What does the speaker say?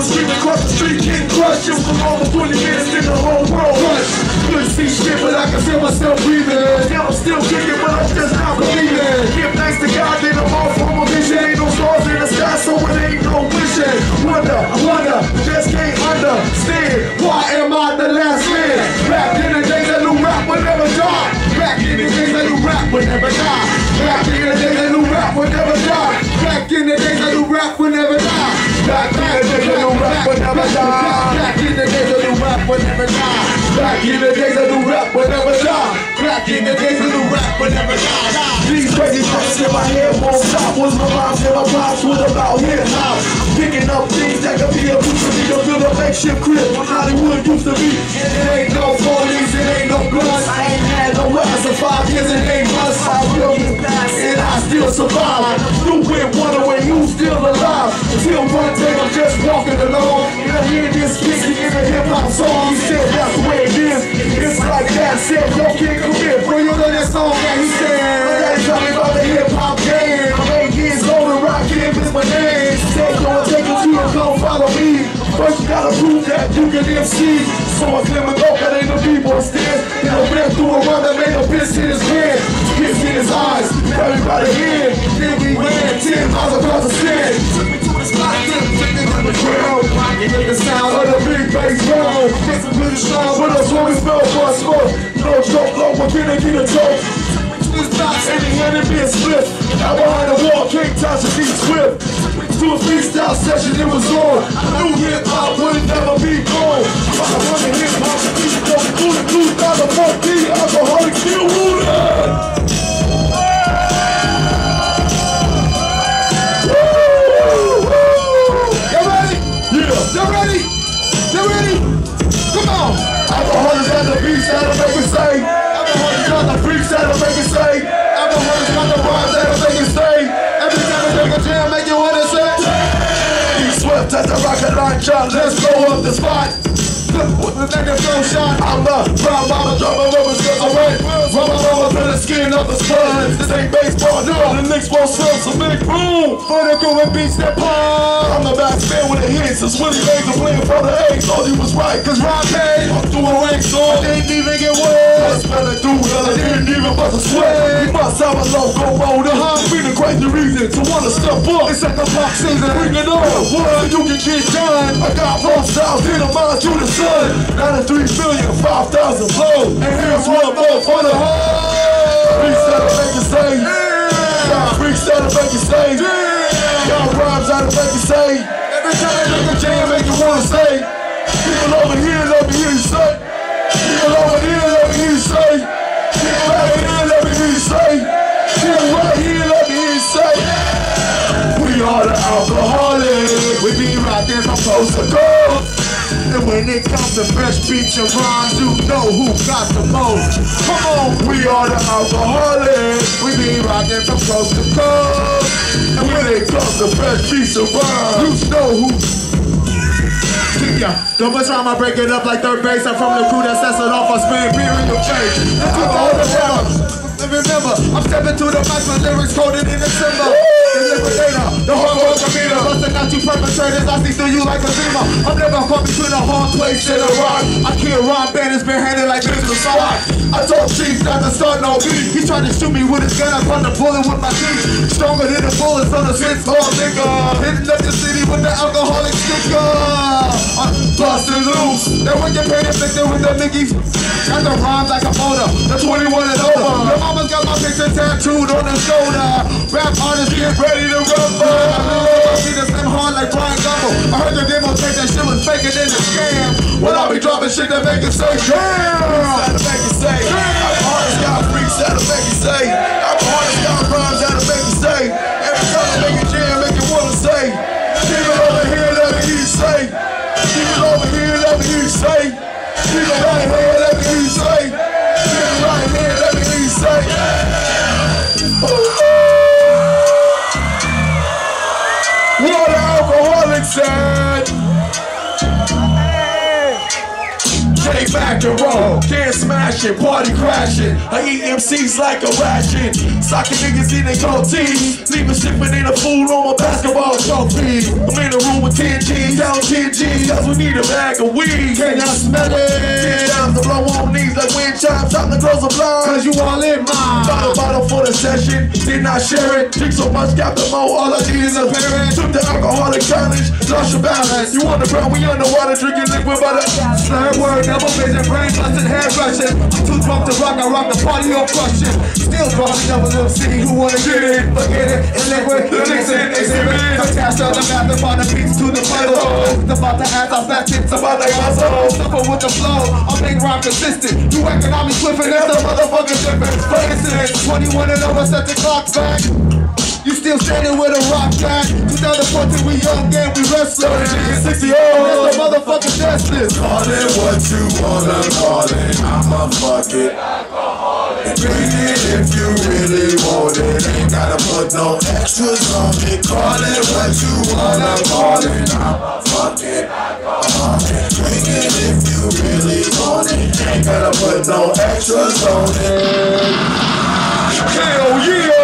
people screaming across the street, getting crushed. It was for over 20 minutes in the whole world crushed. Couldn't see shit, but I can feel myself breathing. Yeah, I'm still kicking, but I'm just not believing. Give thanks to God that I'm off from a vision. Ain't no stars in the sky, so it ain't no wishing. Wonder, I wonder, just can't understand. Why am I the last man? Back in the days, that new rap would never die. Back in the days, that new rap would never die. Back in the days, that new rap would never die. Back in the days, that new rap would never die. Back in the days, that new rap would never die. These crazy thoughts in my head won't stop. Was my rhymes and my rhymes was about hip hop. Picking up things that could be a boost to me. Don't feel a makeshift crib when Hollywood used to be. It ain't no 40s, it ain't no guns. I ain't had no weapons in five years, it ain't months. I will get and I still survive. You went one way, you still Until one day I'm just walking along. And I hear this kicking in a hip hop song. He said that's the way it is. It's like that. Said yo kid, come here, bro. You know that song that he said. My daddy taught me about the hip hop game. I'm eight years old and rockin' is my name. Said yo, take it to you, come follow me. First you gotta prove that you can MC. So I slim and low, that ain't the b-boy stand. Then I ran through a run that made a bitch in his hand. Kiss in his eyes, everybody in. Then we ran 10 miles across the sand. Spot, then took me on the ground. You hear the sound of the big bass drum. Good strong with us when we spell for a score. No joke, no, we're gonna get a joke. This box the hand split. Out behind the wall, can't touch it, be swift. To a freestyle session, it was on. I knew say. Alkaholiks got the freaks that'll make it say. Alkaholiks got the rhymes that'll make it stay. Every time I make a jam, make you wanna say. Be swift as a rocket launcher. Let's blow up the spot. With the negative no shot, I'm the round mama drummer rubber the the spine. This ain't baseball, no. The Knicks won't sell some big boom. Vertical and beats that palm. I'm the best man with the hits. Since Willie Baker playing for the A's, thought he was right. Cause Ron Payne, I'm doing rank song. Didn't even get wet. I smell it through hell. I didn't even bust a sweat. You must have a logo motor. Huh? Be the crazy reason to wanna step up. It's at the block season. Bring it on. What? You can get done. I got both styles in a mind to the sun. 93 billion, 5,000 blows. And here's one more for the Freestyle to make it say. Got to make it say. Got rhymes out to make it say. Every time I make a jam, make you wanna say. People over here, let me say. People over here, let me say. People right here, let me hear you say. People right here, let me hear you say. We are the Alkaholiks. We be rockin' from coast to coast. And when it comes to fresh beats and rhymes, you know who got the most. Come on, we are the Alkaholiks. We be rockin' from coast to coast. And when it comes to fresh beats and rhymes, you know who. Yeah, double time I break it up like third base. I'm from the crew that's that's it off a spin beer in your chain. And to all the remember, I'm stepping to the mic, my lyrics coded in December. The liquidator, the perpetrators. I see through you like a Zima. I'm never come between a hard place and a rock. I kill Ron Bandit's been handed like Mr. Swat. I told Chief not to start no beat. He tried to shoot me with his gun. I caught the bullet with my teeth. Stronger than the bullets on the six tall oh, nigga. Hitting up the city with the alcoholic sticker. I'm busting loose. Then when you pay the victim with the Mickey, got the rhymes like a motor. The 21 and over. Your mama's got my picture tattooed on the shoulder. Rap artists get ready to rumble. I see the same hard like Bryant Gumbel. I heard the demo tape that shit was faking in the scam. Well, I be dropping shit that make it say, damn. That'll make it say, Alkaholiks got freaks that'll make it say. Alkaholiks got rhymes that'll make it say. Every time I make a jam, make it wanna say. Keep it over here, let me hear you say. Keep it over here, let me hear you say. Keep it right here, What alcoholics said. J Mac roll. Can't smash it, party crashing. I eat MCs like a ration. Soccer niggas in their goatee. Leaving shipping in a food on my basketball trophy. I'm in the room with 10 G's, down 10 G's. Cause we need a bag of weed. Can y'all smell it? Like wind chimes. Time to close the blinds. Cause you all in mine. Bottle, bottle for the session. Did not share it. Drink so much, got the mo. All I need is a parent. Took the alcoholic challenge. Lost your balance. You on the ground, we underwater. Drinking liquid butter. Third word, double vision, brain busting, head rushing. I'm too drunk to rock, I rock the party or crush it. Still drawing double little city who wanna get it, forget it. And liquid, the exhibit. Attached the map, upon the beats to the puzzle. It's about to ask, I'm back, it's about to hustle. Suffer with the flow, I'm big rhyme consistent. You economic swift and that's a motherfucking difference. Instance, 21 and over, set the clock back. You still standing with a rock back. 2014, we young and we wrestling. 60 That's the motherfucking justice. Call it what you wanna call it. I'ma fuck it. Drink it if you really want it. Ain't gotta put no extras on me. Call it what you want, I'm calling. I'm a fucking alcoholic. Drink it if you really want it. Ain't gonna put no extras on it. Hell yeah!